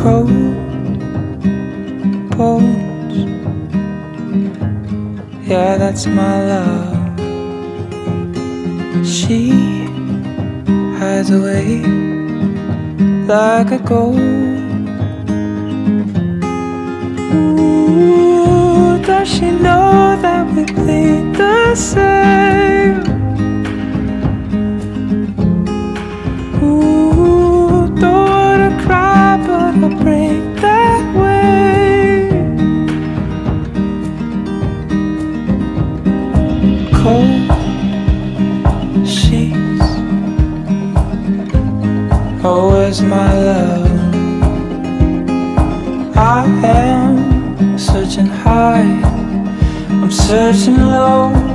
cold bones. Yeah, that's my love. She hides away like a ghost. Ooh, does she know that we bleed the same? Cold sheets. Oh, my love? I am searching high, I'm searching low.